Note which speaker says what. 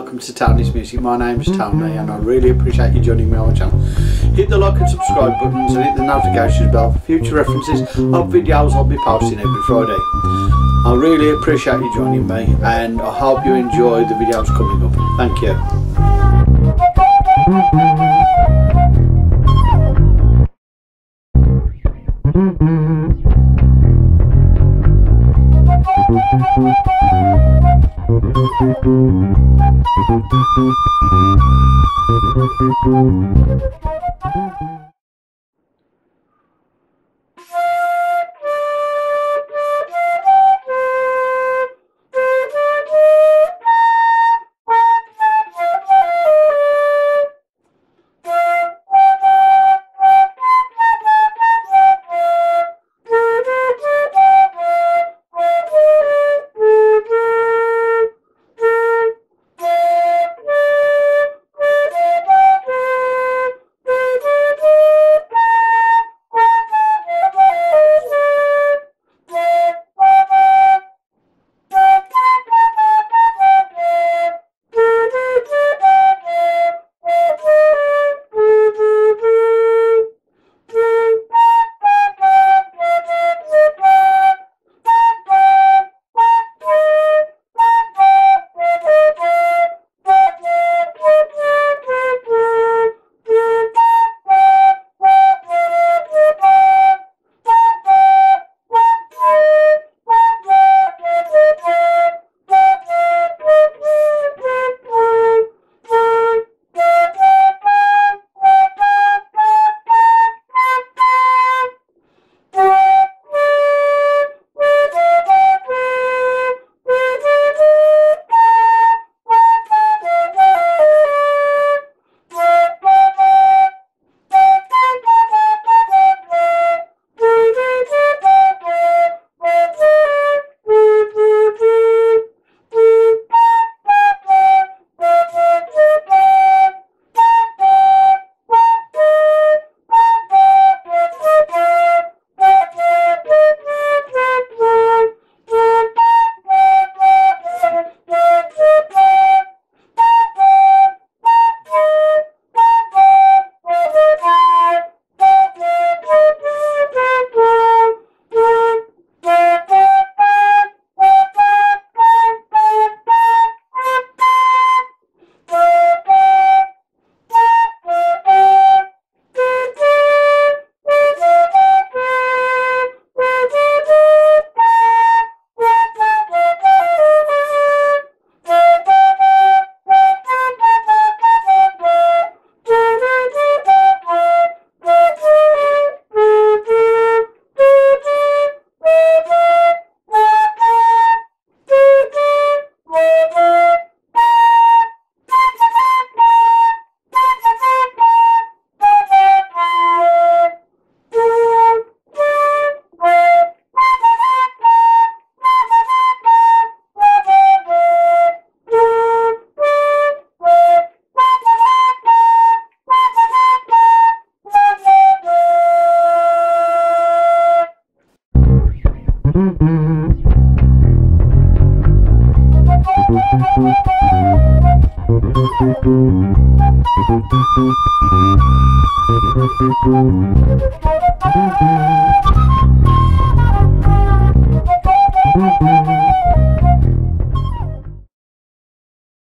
Speaker 1: welcome to Tony's Music. My name is Tony and I really appreciate you joining me on my channel. Hit the like and subscribe buttons and hit the notifications bell for future references of videos I'll be posting every Friday. I really appreciate you joining me and I hope you enjoy the videos coming up.
Speaker 2: Thank you.